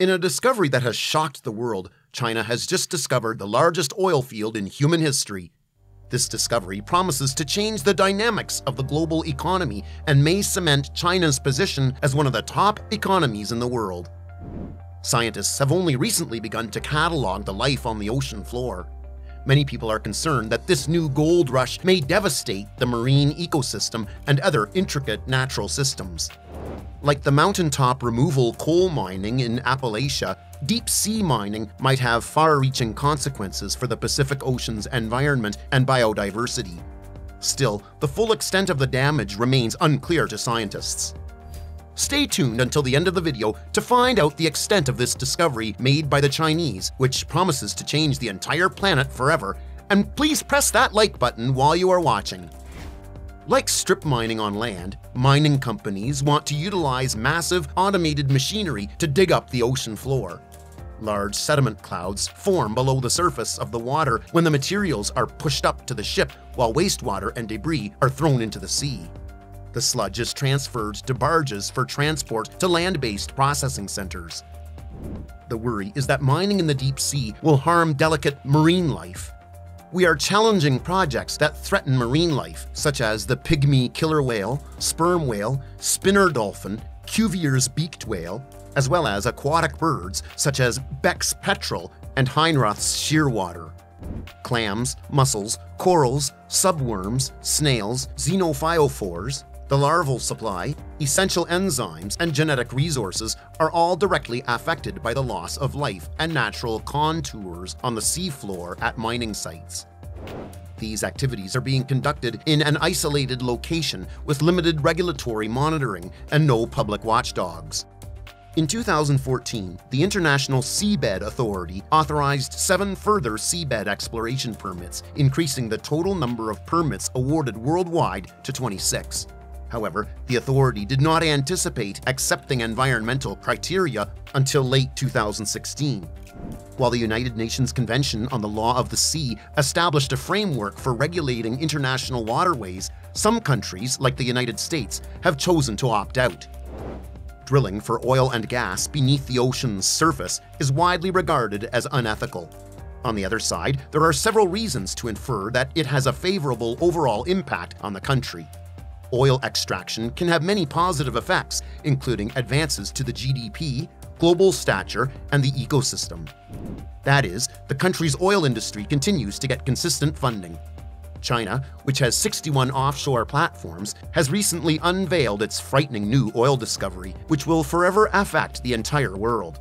In a discovery that has shocked the world, China has just discovered the largest oil field in human history. This discovery promises to change the dynamics of the global economy and may cement China's position as one of the top economies in the world. Scientists have only recently begun to catalog the life on the ocean floor. Many people are concerned that this new gold rush may devastate the marine ecosystem and other intricate natural systems. Like the mountaintop removal coal mining in Appalachia, deep sea mining might have far reaching consequences for the Pacific Ocean's environment and biodiversity. Still, the full extent of the damage remains unclear to scientists. Stay tuned until the end of the video to find out the extent of this discovery made by the Chinese, which promises to change the entire planet forever, and please press that like button while you are watching. Like strip mining on land, mining companies want to utilize massive automated machinery to dig up the ocean floor. Large sediment clouds form below the surface of the water when the materials are pushed up to the ship while wastewater and debris are thrown into the sea. The sludge is transferred to barges for transport to land-based processing centers. The worry is that mining in the deep sea will harm delicate marine life, we are challenging projects that threaten marine life, such as the pygmy killer whale, sperm whale, spinner dolphin, Cuvier's beaked whale, as well as aquatic birds such as Beck's petrel and Heinroth's shearwater. Clams, mussels, corals, subworms, snails, xenophyophores, the larval supply, essential enzymes, and genetic resources are all directly affected by the loss of life and natural contours on the seafloor at mining sites. These activities are being conducted in an isolated location with limited regulatory monitoring and no public watchdogs. In 2014, the International Seabed Authority authorized seven further seabed exploration permits, increasing the total number of permits awarded worldwide to 26. However, the authority did not anticipate accepting environmental criteria until late 2016. While the United Nations Convention on the Law of the Sea established a framework for regulating international waterways, some countries, like the United States, have chosen to opt out. Drilling for oil and gas beneath the ocean's surface is widely regarded as unethical. On the other side, there are several reasons to infer that it has a favorable overall impact on the country. Oil extraction can have many positive effects, including advances to the GDP, global stature, and the ecosystem. That is, the country's oil industry continues to get consistent funding. China, which has 61 offshore platforms, has recently unveiled its frightening new oil discovery, which will forever affect the entire world.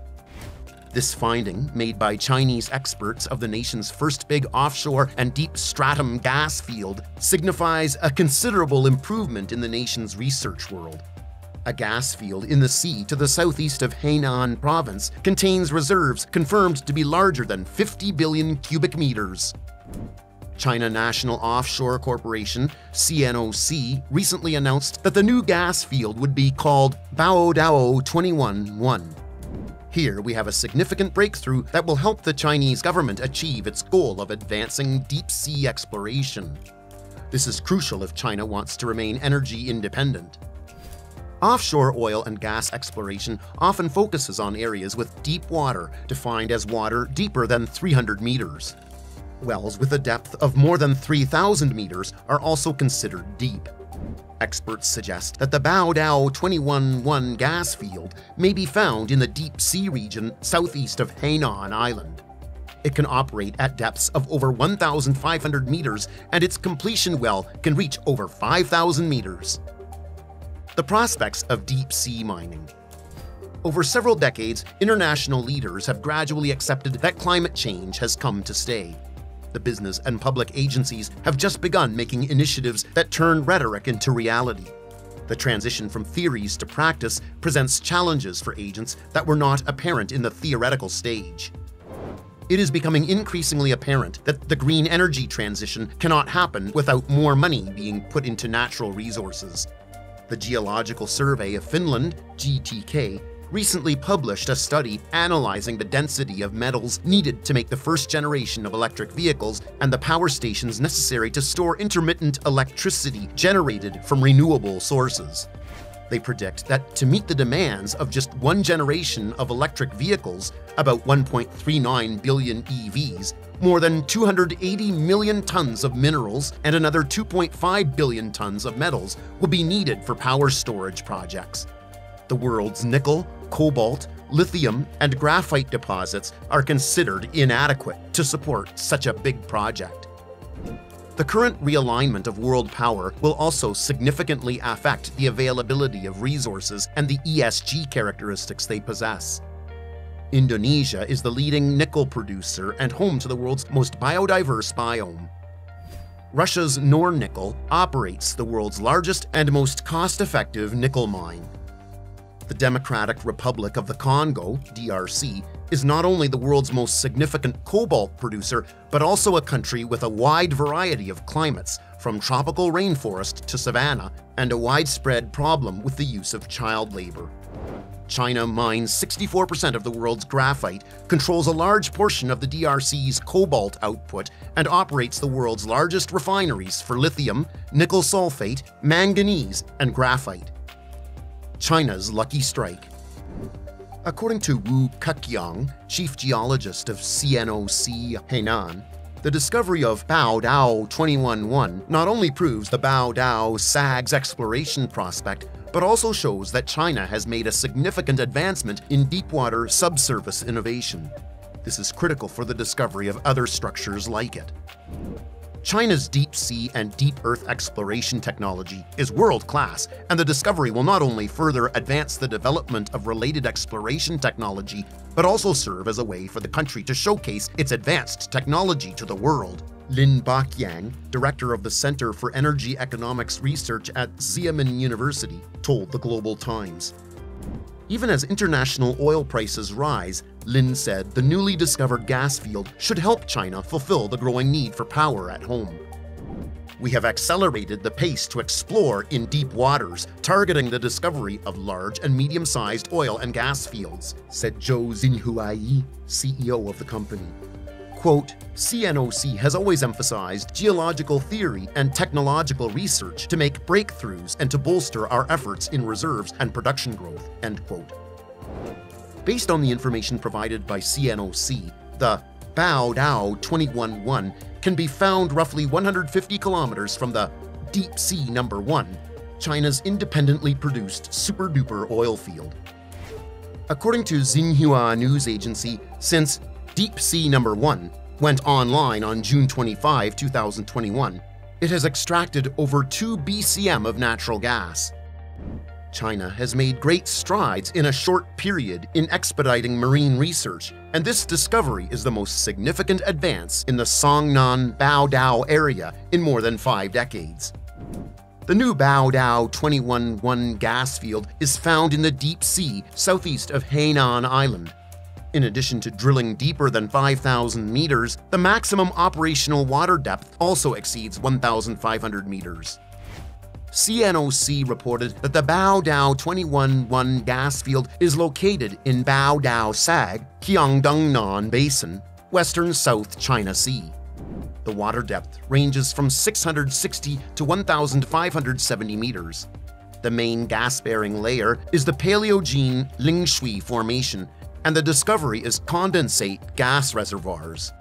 This finding, made by Chinese experts of the nation's first big offshore and deep stratum gas field, signifies a considerable improvement in the nation's research world. A gas field in the sea to the southeast of Hainan province contains reserves confirmed to be larger than 50 billion cubic meters. China National Offshore Corporation, CNOOC, recently announced that the new gas field would be called Baodao 21-1. Here we have a significant breakthrough that will help the Chinese government achieve its goal of advancing deep sea exploration. This is crucial if China wants to remain energy independent. Offshore oil and gas exploration often focuses on areas with deep water, defined as water deeper than 300 meters. Wells with a depth of more than 3,000 meters are also considered deep. Experts suggest that the Baodao 21-1 gas field may be found in the deep sea region southeast of Hainan Island. It can operate at depths of over 1,500 meters, and its completion well can reach over 5,000 meters. The prospects of deep sea mining. Over several decades, international leaders have gradually accepted that climate change has come to stay. The business and public agencies have just begun making initiatives that turn rhetoric into reality. The transition from theories to practice presents challenges for agents that were not apparent in the theoretical stage. It is becoming increasingly apparent that the green energy transition cannot happen without more money being put into natural resources. The Geological Survey of Finland, GTK, recently published a study analyzing the density of metals needed to make the first generation of electric vehicles and the power stations necessary to store intermittent electricity generated from renewable sources. They predict that to meet the demands of just one generation of electric vehicles, about 1.39 billion EVs, more than 280 million tons of minerals and another 2.5 billion tons of metals will be needed for power storage projects. The world's nickel, cobalt, lithium, and graphite deposits are considered inadequate to support such a big project. The current realignment of world power will also significantly affect the availability of resources and the ESG characteristics they possess. Indonesia is the leading nickel producer and home to the world's most biodiverse biome. Russia's Nornickel operates the world's largest and most cost-effective nickel mine. The Democratic Republic of the Congo, DRC, is not only the world's most significant cobalt producer, but also a country with a wide variety of climates, from tropical rainforest to savanna, and a widespread problem with the use of child labor. China mines 64% of the world's graphite, controls a large portion of the DRC's cobalt output, and operates the world's largest refineries for lithium, nickel sulfate, manganese, and graphite. China's lucky strike. According to Wu Keqiang, chief geologist of CNOOC Hainan, the discovery of Baodao 21-1 not only proves the Baodao Sag's exploration prospect, but also shows that China has made a significant advancement in deepwater subsurface innovation. This is critical for the discovery of other structures like it. China's deep sea and deep earth exploration technology is world-class, and the discovery will not only further advance the development of related exploration technology, but also serve as a way for the country to showcase its advanced technology to the world. Lin Boqiang, director of the Center for Energy Economics Research at Xiamen University, told the Global Times. Even as international oil prices rise, Lin said the newly discovered gas field should help China fulfill the growing need for power at home. We have accelerated the pace to explore in deep waters, targeting the discovery of large and medium-sized oil and gas fields, said Zhou Xinhuai, CEO of the company. Quote, CNOOC has always emphasized geological theory and technological research to make breakthroughs and to bolster our efforts in reserves and production growth, end quote. Based on the information provided by CNOOC, the Baodao 21-1 can be found roughly 150 kilometers from the Deep Sea Number 1, China's independently produced super-duper oil field. According to Xinhua news agency, since Deep Sea Number 1 went online on June 25, 2021, it has extracted over 2 BCM of natural gas. China has made great strides in a short period in expediting marine research, and this discovery is the most significant advance in the Songnan Baodao area in more than five decades. The new Baodao 21-1 gas field is found in the deep sea southeast of Hainan Island, in addition to drilling deeper than 5,000 meters, the maximum operational water depth also exceeds 1,500 meters. CNOOC reported that the Baodao 21-1 gas field is located in Baodao Sag, Qiongdongnan Basin, western South China Sea. The water depth ranges from 660 to 1,570 meters. The main gas-bearing layer is the Paleogene Lingshui Formation, and the discovery is condensate gas reservoirs.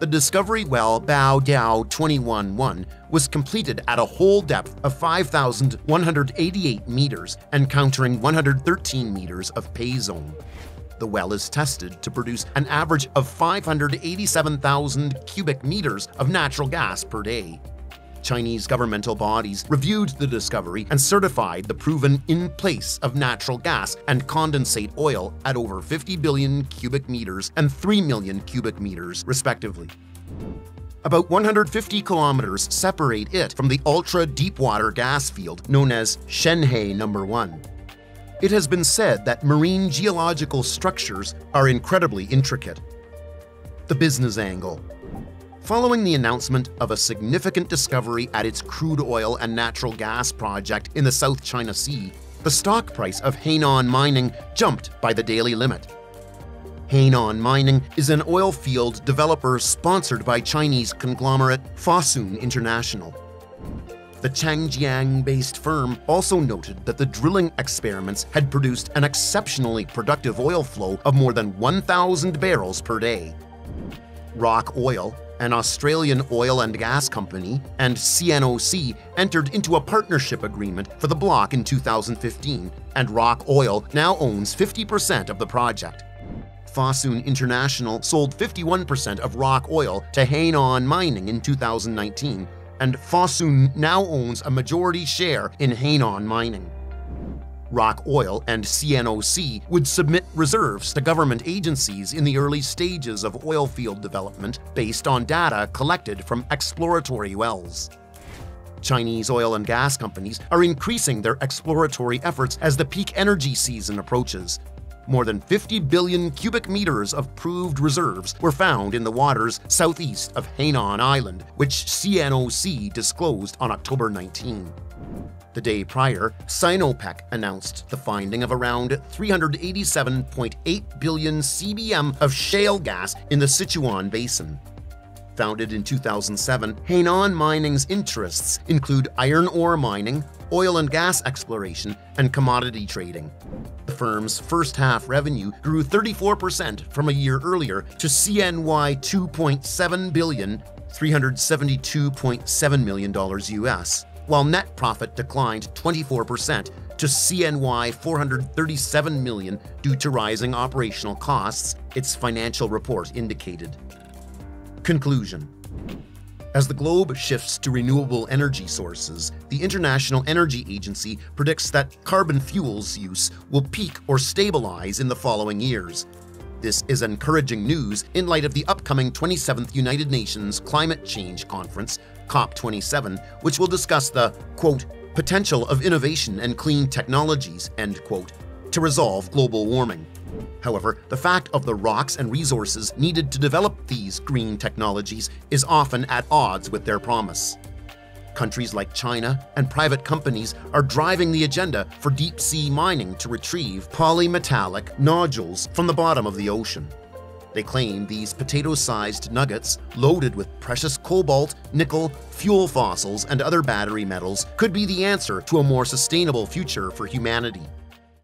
The discovery well Baodao 21-1 was completed at a hole depth of 5,188 meters, encountering 113 meters of pay zone. The well is tested to produce an average of 587,000 cubic meters of natural gas per day. Chinese governmental bodies reviewed the discovery and certified the proven in place of natural gas and condensate oil at over 50 billion cubic meters and 3 million cubic meters, respectively. About 150 kilometers separate it from the ultra-deepwater gas field known as Shenhai Number 1. It has been said that marine geological structures are incredibly intricate. The business angle Following the announcement of a significant discovery at its crude oil and natural gas project in the South China Sea, the stock price of Hainan Mining jumped by the daily limit. Hainan Mining is an oil field developer sponsored by Chinese conglomerate Fosun International. The Changjiang based firm also noted that the drilling experiments had produced an exceptionally productive oil flow of more than 1,000 barrels per day. Roc Oil, an Australian oil and gas company, and CNOOC entered into a partnership agreement for the block in 2015, and Roc Oil now owns 50% of the project. Fosun International sold 51% of Roc Oil to Hainan Mining in 2019, and Fosun now owns a majority share in Hainan Mining. Roc Oil and CNOOC would submit reserves to government agencies in the early stages of oil field development based on data collected from exploratory wells. Chinese oil and gas companies are increasing their exploratory efforts as the peak energy season approaches. More than 50 billion cubic meters of proved reserves were found in the waters southeast of Hainan Island, which CNOOC disclosed on October 19. The day prior, Sinopec announced the finding of around 387.8 billion CBM of shale gas in the Sichuan Basin. Founded in 2007, Hainan Mining's interests include iron ore mining, oil and gas exploration, and commodity trading. The firm's first half revenue grew 34% from a year earlier to CNY 2.7 billion, $372.7 million US while net profit declined 24% to CNY 437 million due to rising operational costs, its financial report indicated. Conclusion as the globe shifts to renewable energy sources, the International Energy Agency predicts that carbon fuels use will peak or stabilize in the following years. This is encouraging news in light of the upcoming 27th United Nations Climate Change Conference COP27, which will discuss the, quote, potential of innovation and clean technologies, end quote, to resolve global warming. However, the fact of the rocks and resources needed to develop these green technologies is often at odds with their promise. Countries like China and private companies are driving the agenda for deep sea mining to retrieve polymetallic nodules from the bottom of the ocean. They claim these potato sized nuggets, loaded with precious cobalt, nickel, fuel fossils, and other battery metals, could be the answer to a more sustainable future for humanity.